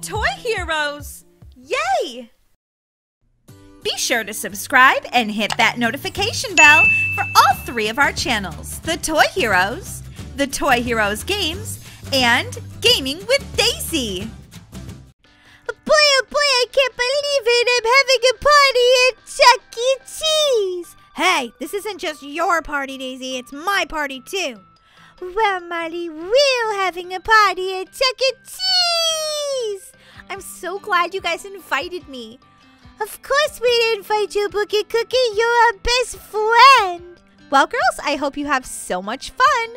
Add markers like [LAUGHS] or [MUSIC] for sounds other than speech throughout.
Toy Heroes! Yay! Be sure to subscribe and hit that notification bell for all three of our channels the Toy Heroes, the Toy Heroes Games, and Gaming with Daisy. Boy, oh boy, I can't believe it. I'm having a party at Chuck E. Cheese. Hey, this isn't just your party, Daisy. It's my party, too. Well, Marley, we're having a party at Chuck E. Cheese. I'm so glad you guys invited me. Of course we invite you, Bookie Cookie. You're our best friend. Well, girls, I hope you have so much fun.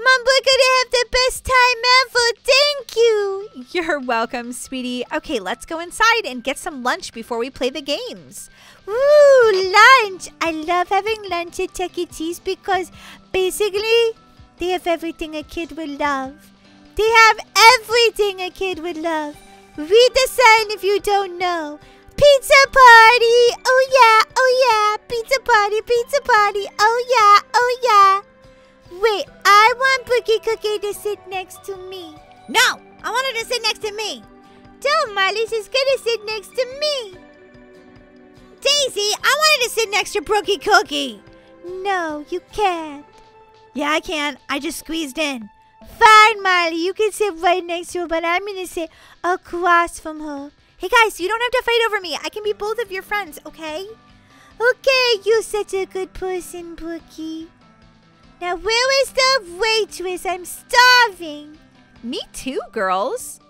Mom, we're gonna have the best time ever. Thank you. You're welcome, sweetie. Okay, let's go inside and get some lunch before we play the games. Ooh, lunch. I love having lunch at Chuck E. Cheese because basically they have everything a kid would love. They have everything a kid would love. Read the sign if you don't know. Pizza party! Oh yeah, oh yeah! Pizza party, pizza party! Oh yeah, oh yeah! Wait, I want Bookie Cookie to sit next to me. No, I want her to sit next to me. Tell Marley she's gonna sit next to me. Daisy, I wanted to sit next to Brookie Cookie. No, you can't. Yeah, I can. I just squeezed in. Fine, Marley, you can sit right next to her, but I'm gonna sit across from her. Hey guys, you don't have to fight over me. I can be both of your friends, okay? Okay, you're such a good person, Brookie. Now, where is the waitress? I'm starving. Me too, girls.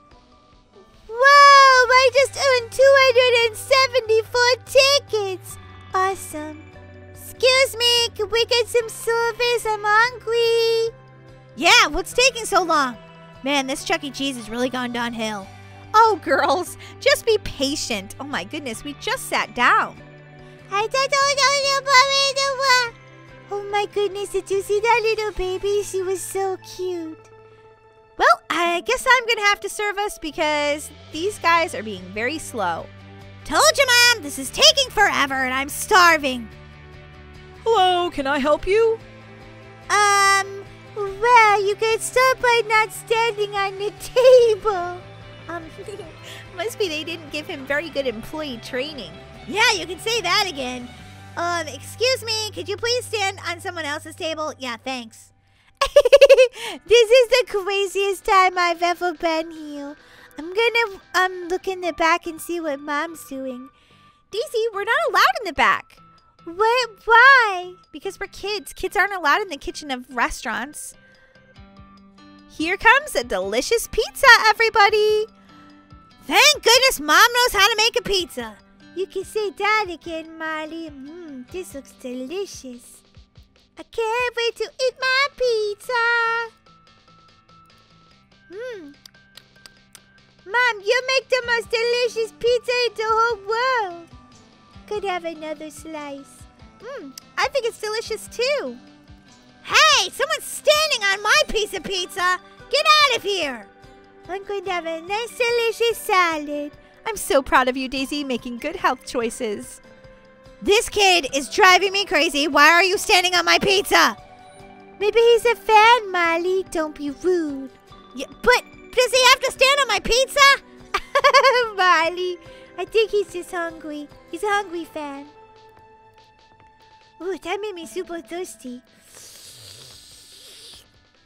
Whoa, I just earned 274 tickets. Awesome. Excuse me, can we get some service? I'm hungry. Yeah, what's taking so long? Man, this Chuck E. Cheese has really gone downhill. Oh, girls, just be patient. Oh my goodness, we just sat down. Oh my goodness, did you see that little baby? She was so cute. Well, I guess I'm going to have to serve us because these guys are being very slow. Told you, Mom, this is taking forever and I'm starving. Hello, can I help you? Um, well, you can start by not standing on the table. Um, [LAUGHS] must be they didn't give him very good employee training. Yeah, you can say that again. Um, excuse me, could you please stand on someone else's table? Yeah, thanks. [LAUGHS] this is the craziest time I've ever been here. I'm gonna um look in the back and see what mom's doing. Daisy, we're not allowed in the back. What? Why? Because we're kids. Kids aren't allowed in the kitchen of restaurants. Here comes a delicious pizza, everybody. Thank goodness mom knows how to make a pizza. You can say that again, Marley. Mmm, this looks delicious. I can't wait to eat my pizza. Mmm. Mom, you make the most delicious pizza in the whole world. Could have another slice. Mmm, I think it's delicious too. Hey, someone's standing on my piece of pizza. Get out of here. I'm going to have a nice delicious salad. I'm so proud of you, Daisy, making good health choices. This kid is driving me crazy. Why are you standing on my pizza? Maybe he's a fan, Molly. Don't be rude. Yeah, but does he have to stand on my pizza? [LAUGHS] Molly, I think he's just hungry. He's a hungry fan. Ooh, that made me super thirsty.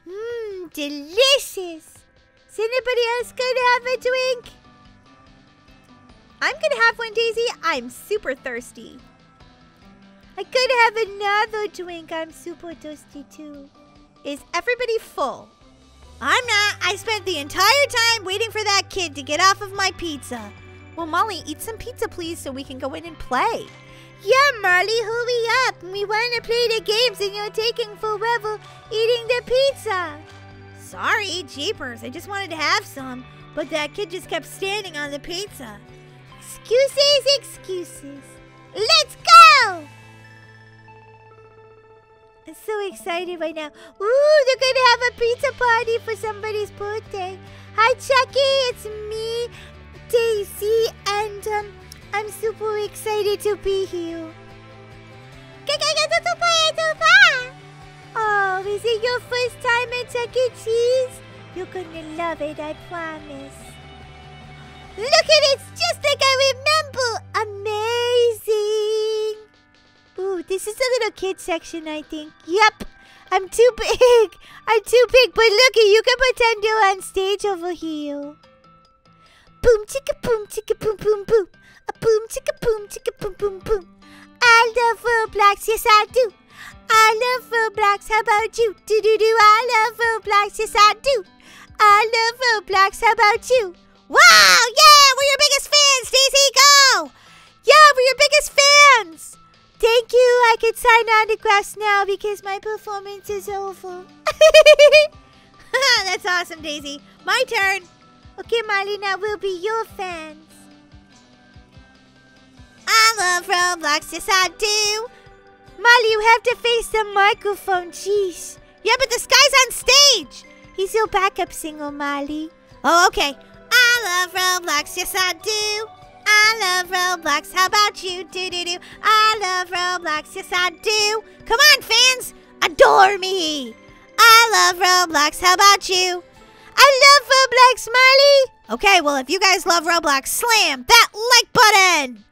Mmm, delicious. Is anybody else going to have a drink? I'm going to have one, Daisy. I'm super thirsty. I could have another drink. I'm super thirsty too. Is everybody full? I'm not. I spent the entire time waiting for that kid to get off of my pizza. Well, Molly, eat some pizza, please, so we can go in and play. Yeah, Molly, hurry up. We want to play the games and you're taking forever eating the pizza. Sorry, jeepers. I just wanted to have some, but that kid just kept standing on the pizza. Excuses, excuses. Let's go! I'm so excited right now. Ooh, they're gonna have a pizza party for somebody's birthday. Hi, Chucky. It's me, Daisy, and um, I'm super excited to be here. Oh, is it your first time at Chuck E. Cheese? You're gonna love it, I promise. Look at it, it's just like I remember. Amazing. Ooh, this is a little kid section, I think. Yep, I'm too big. I'm too big, but look you can pretend you're on stage over here. Boom chicka boom chicka boom boom boom. A boom chicka boom chicka boom boom boom. I love Roblox, yes I do. I love Roblox, how about you? Do do do, I love Roblox, yes I do. I love Roblox, how about you? Wow, yeah, we're your biggest fans, Daisy, go! Yeah, we're your biggest fans! Thank you, I can sign autographs now because my performance is over. [LAUGHS] That's awesome, Daisy. My turn. Okay, Molly, now we'll be your fans. I love Roblox, yes I do. Molly, you have to face the microphone, jeez. Yeah, but this guy's on stage. He's your backup singer, Molly. Oh, okay. I love Roblox, yes I do. I love Roblox, how about you? Do do do. I love Roblox, yes I do. Come on, fans, adore me. I love Roblox, how about you? I love Roblox, Molly. Okay, well, if you guys love Roblox, slam that like button.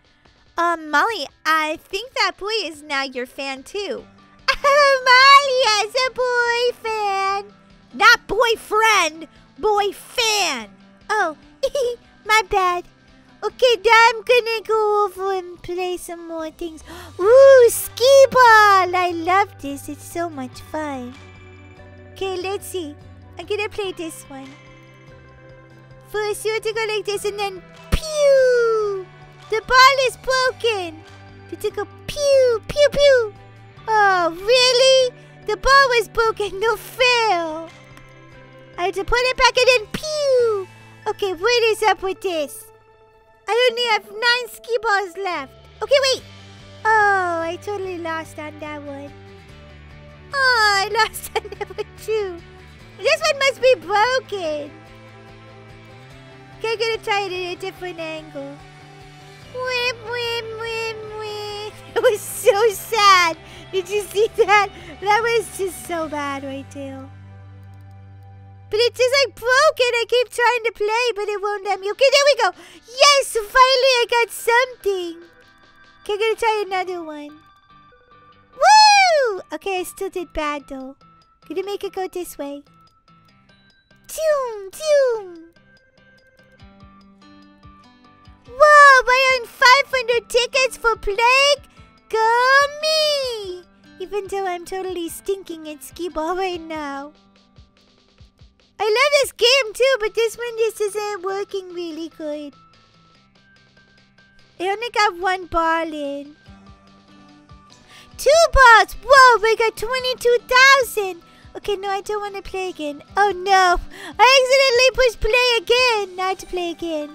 Um, Molly, I think that boy is now your fan too. [LAUGHS] Molly has a boyfriend. Not boyfriend, boy fan. Oh, [LAUGHS] my bad. Okay, now I'm gonna go over and play some more things. [GASPS] Ooh, skee ball! I love this. It's so much fun. Okay, let's see. I'm gonna play this one. First, you have to go like this and then pew! The ball is broken. You have to go pew, pew, pew. Oh, really? The ball was broken. No fail. I have to put it back and then pew. Okay, what is up with this? I only have nine skee balls left. Okay, wait. Oh, I totally lost on that one. Oh, I lost [LAUGHS] on number two. This one must be broken. Okay, I'm gonna try it at a different angle. Whip, whip, whip, whip. [LAUGHS] It was so sad. Did you see that? That was just so bad right there. But it's just like broken. I keep trying to play, but it won't let me. Okay, there we go. Yes, finally I got something. Okay, I'm gonna try another one. Woo! Okay, I still did bad though. Gonna make it go this way. Toom, toom. Whoa, I earned 500 tickets for Plague? Me! Even though I'm totally stinking at skee ball right now. I love this game too, but this one just isn't working really good. I only got one ball in. Two balls! Whoa, we got 22,000! Okay, no, I don't want to play again. Oh no! I accidentally pushed play again! Not to play again.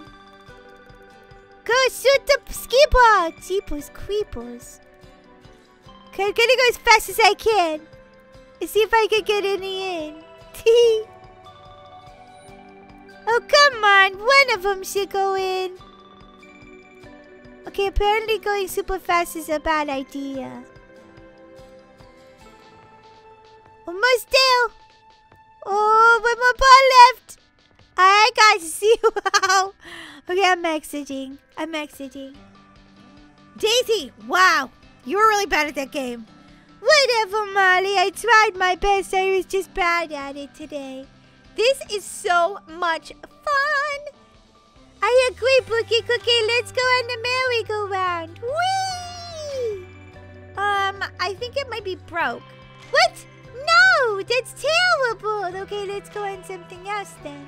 Go shoot the skee ball! Jeepers creepers. Okay, I'm gonna go as fast as I can. And see if I can get any in. [LAUGHS] oh, come on! One of them should go in. Okay, apparently going super fast is a bad idea. Almost there. Oh, one more ball left. I got zero. [LAUGHS] okay, I'm exiting. I'm exiting. Daisy, wow. You were really bad at that game. Whatever, Molly. I tried my best. I was just bad at it today. This is so much fun. I agree, Bookie Cookie. Let's go on the merry-go-round. Whee! Um, I think it might be broke. What? No, that's terrible. Okay, let's go on something else then.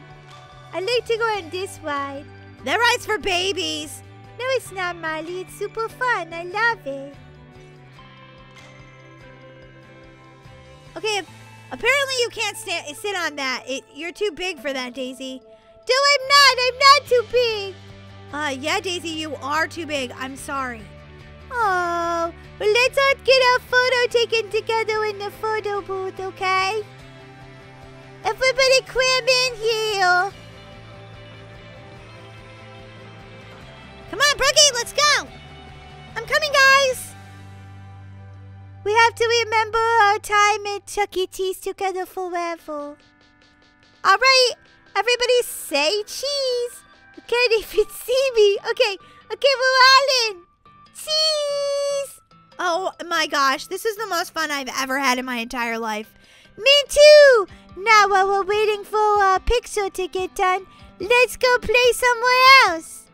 I like to go on this ride. That ride's for babies. No, it's not, Molly. It's super fun. I love it. Okay, apparently you can't stand sit on that. It, you're too big for that, Daisy. No, I'm not. I'm not too big. Uh, yeah, Daisy, you are too big. I'm sorry. Oh, well, let's all get a photo taken together in the photo booth, okay? Everybody cram in here. Come on, Brookie, let's go. I'm coming, guys. We have to remember our time at Chuck E. Cheese together forever. All right, everybody say cheese. [LAUGHS] Can't even see me. Okay, okay, we're all in. Oh my gosh, this is the most fun I've ever had in my entire life. Me too! Now while we're waiting for uh, Pixel to get done, let's go play somewhere else.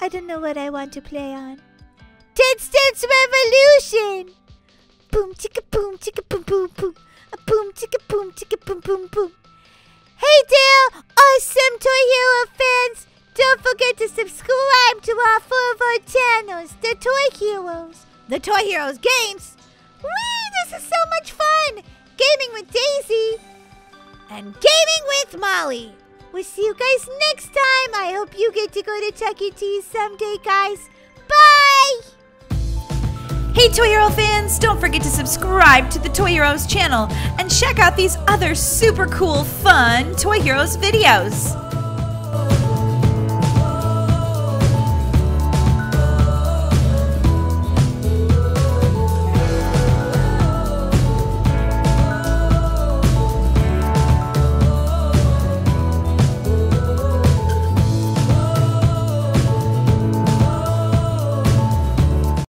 I don't know what I want to play on. Dance Dance Revolution! Boom chicka boom chicka boom boom boom. A boom chicka boom chicka boom boom boom. Hey there, awesome Toy Hero fans! Don't forget to subscribe to all four of our channels, the Toy Heroes. The Toy Heroes games? Whee! This is so much fun! Gaming with Daisy and gaming with Molly. We'll see you guys next time. I hope you get to go to Chuck E. Cheese someday, guys. Bye! Hey Toy Hero fans, don't forget to subscribe to the Toy Heroes channel and check out these other super cool, fun Toy Heroes videos.